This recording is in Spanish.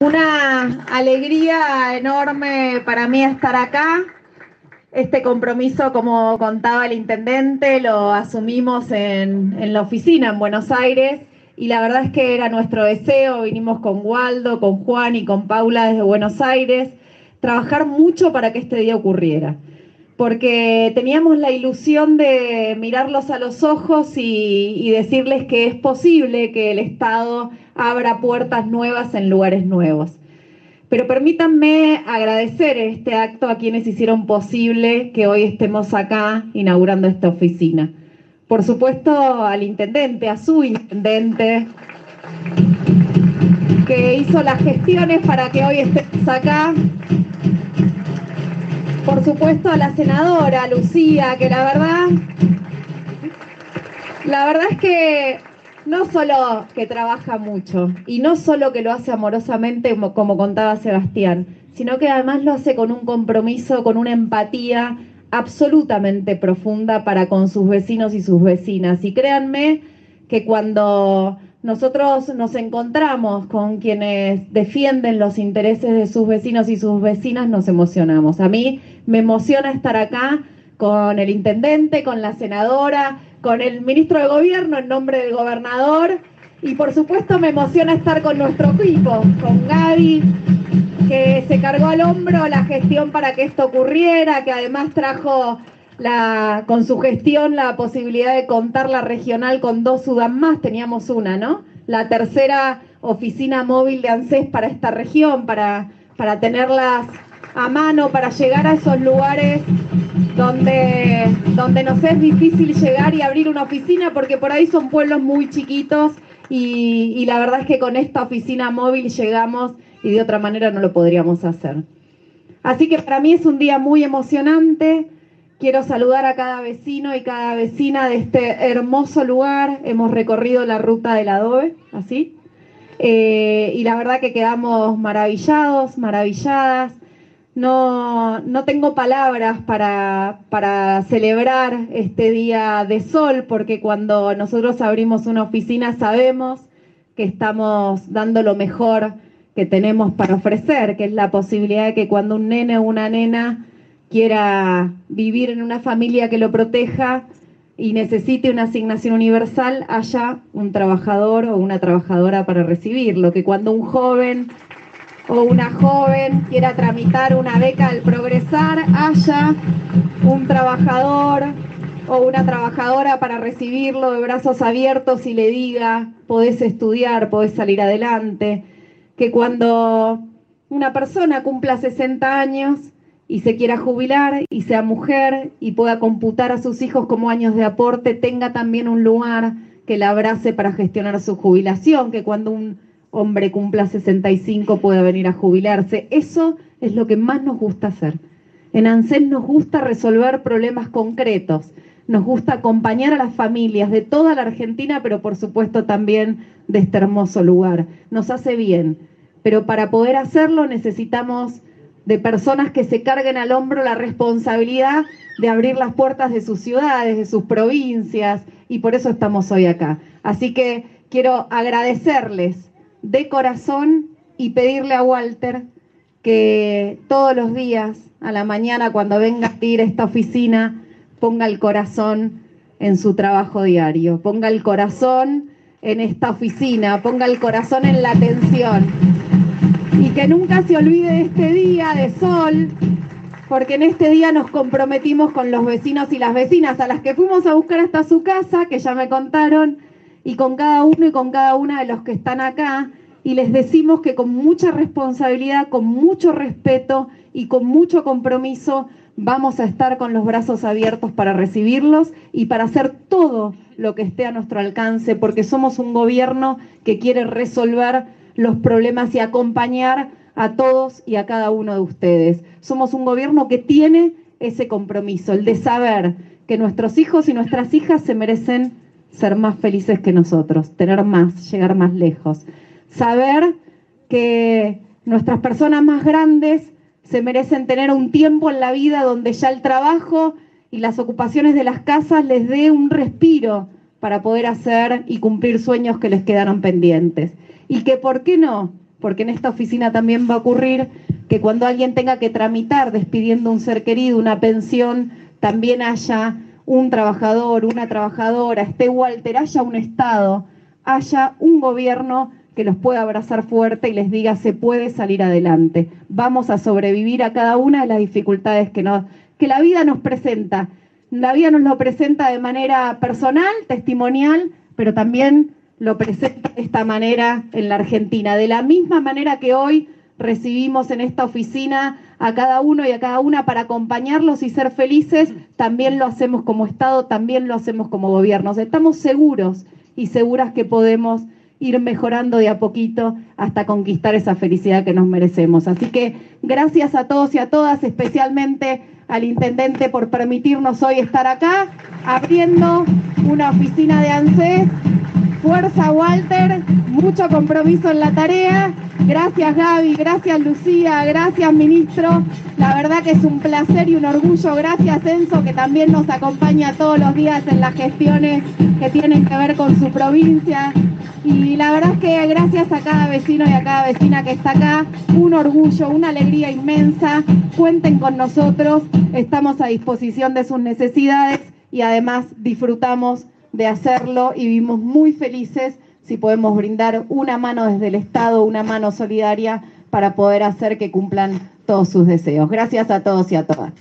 Una alegría enorme para mí estar acá. Este compromiso, como contaba el intendente, lo asumimos en, la oficina en Buenos Aires y la verdad es que era nuestro deseo, vinimos con Waldo, con Juan y con Paula desde Buenos Aires, trabajar mucho para que este día ocurriera porque teníamos la ilusión de mirarlos a los ojos y, decirles que es posible que el Estado abra puertas nuevas en lugares nuevos. Pero permítanme agradecer este acto a quienes hicieron posible que hoy estemos acá inaugurando esta oficina. Por supuesto al intendente, a su intendente, que hizo las gestiones para que hoy estemos acá por supuesto, a la senadora Lucía, que la verdad, la verdad es que no solo que trabaja mucho y no solo que lo hace amorosamente, como, contaba Sebastián, sino que además lo hace con un compromiso, con una empatía absolutamente profunda para con sus vecinos y sus vecinas. Y créanme que cuando nosotros nos encontramos con quienes defienden los intereses de sus vecinos y sus vecinas, nos emocionamos. A mí me emociona estar acá con el intendente, con la senadora, con el ministro de gobierno en nombre del gobernador y por supuesto me emociona estar con nuestro equipo, con Gaby, que se cargó al hombro la gestión para que esto ocurriera, que además trajo la, con su gestión la posibilidad de contar la regional con dos Sudán más, teníamos una, ¿no? La tercera oficina móvil de ANSES para esta región, para, para tenerlas a mano, para llegar a esos lugares donde, donde nos es difícil llegar y abrir una oficina, porque por ahí son pueblos muy chiquitos y, la verdad es que con esta oficina móvil llegamos y de otra manera no lo podríamos hacer. Así que para mí es un día muy emocionante Quiero saludar a cada vecino y cada vecina de este hermoso lugar. Hemos recorrido la ruta del adobe, así. Eh, y la verdad que quedamos maravillados, maravilladas. No, no tengo palabras para, para celebrar este día de sol, porque cuando nosotros abrimos una oficina sabemos que estamos dando lo mejor que tenemos para ofrecer, que es la posibilidad de que cuando un nene o una nena quiera vivir en una familia que lo proteja y necesite una asignación universal, haya un trabajador o una trabajadora para recibirlo. Que cuando un joven o una joven quiera tramitar una beca al progresar, haya un trabajador o una trabajadora para recibirlo de brazos abiertos y le diga, podés estudiar, podés salir adelante. Que cuando una persona cumpla 60 años, y se quiera jubilar y sea mujer y pueda computar a sus hijos como años de aporte, tenga también un lugar que la abrace para gestionar su jubilación, que cuando un hombre cumpla 65 pueda venir a jubilarse. Eso es lo que más nos gusta hacer. En ANSES nos gusta resolver problemas concretos, nos gusta acompañar a las familias de toda la Argentina, pero por supuesto también de este hermoso lugar. Nos hace bien, pero para poder hacerlo necesitamos de personas que se carguen al hombro la responsabilidad de abrir las puertas de sus ciudades, de sus provincias, y por eso estamos hoy acá. Así que quiero agradecerles de corazón y pedirle a Walter que todos los días, a la mañana, cuando venga a ir a esta oficina, ponga el corazón en su trabajo diario, ponga el corazón en esta oficina, ponga el corazón en la atención. Y que nunca se olvide este día de sol, porque en este día nos comprometimos con los vecinos y las vecinas a las que fuimos a buscar hasta su casa, que ya me contaron, y con cada uno y con cada una de los que están acá, y les decimos que con mucha responsabilidad, con mucho respeto y con mucho compromiso vamos a estar con los brazos abiertos para recibirlos y para hacer todo lo que esté a nuestro alcance, porque somos un gobierno que quiere resolver los problemas y acompañar a todos y a cada uno de ustedes. Somos un gobierno que tiene ese compromiso, el de saber que nuestros hijos y nuestras hijas se merecen ser más felices que nosotros, tener más, llegar más lejos. Saber que nuestras personas más grandes se merecen tener un tiempo en la vida donde ya el trabajo y las ocupaciones de las casas les dé un respiro para poder hacer y cumplir sueños que les quedaron pendientes y que, ¿por qué no?, porque en esta oficina también va a ocurrir que cuando alguien tenga que tramitar despidiendo un ser querido, una pensión, también haya un trabajador, una trabajadora, esté Walter, haya un Estado, haya un gobierno que los pueda abrazar fuerte y les diga se puede salir adelante. Vamos a sobrevivir a cada una de las dificultades que, nos, que la vida nos presenta. La vida nos lo presenta de manera personal, testimonial, pero también lo presenta de esta manera en la Argentina. De la misma manera que hoy recibimos en esta oficina a cada uno y a cada una para acompañarlos y ser felices, también lo hacemos como Estado, también lo hacemos como gobiernos. Estamos seguros y seguras que podemos ir mejorando de a poquito hasta conquistar esa felicidad que nos merecemos. Así que gracias a todos y a todas, especialmente al intendente por permitirnos hoy estar acá, abriendo una oficina de ANSES Fuerza Walter, mucho compromiso en la tarea. Gracias Gaby, gracias Lucía, gracias ministro. La verdad que es un placer y un orgullo. Gracias Enzo, que también nos acompaña todos los días en las gestiones que tienen que ver con su provincia. Y la verdad es que gracias a cada vecino y a cada vecina que está acá, un orgullo, una alegría inmensa. Cuenten con nosotros, estamos a disposición de sus necesidades y además disfrutamos de hacerlo y vivimos muy felices si podemos brindar una mano desde el Estado, una mano solidaria para poder hacer que cumplan todos sus deseos. Gracias a todos y a todas.